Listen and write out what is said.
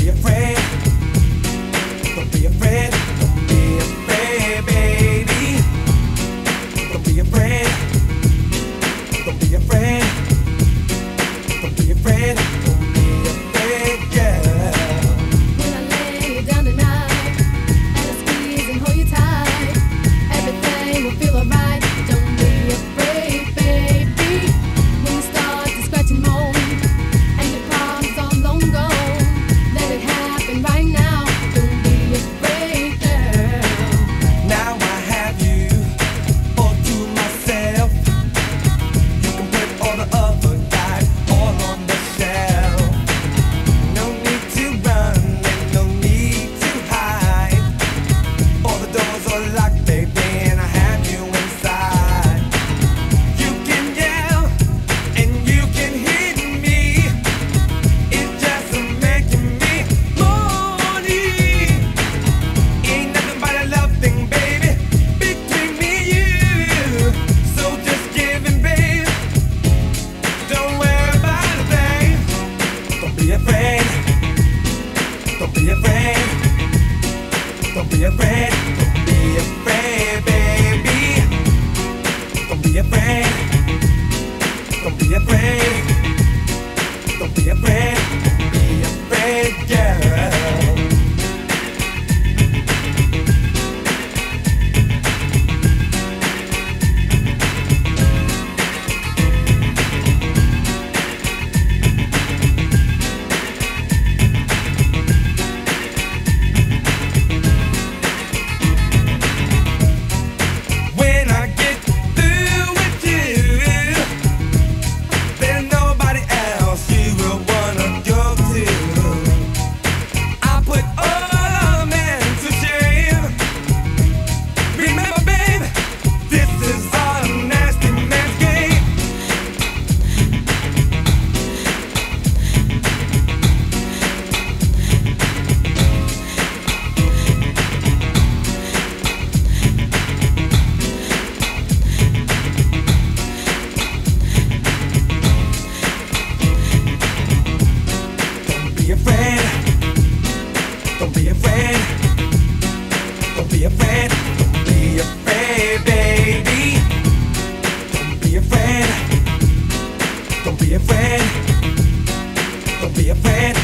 be afraid. Don't be afraid. Don't be afraid. Don't be afraid, baby. Don't be afraid. Don't be afraid. Don't be afraid.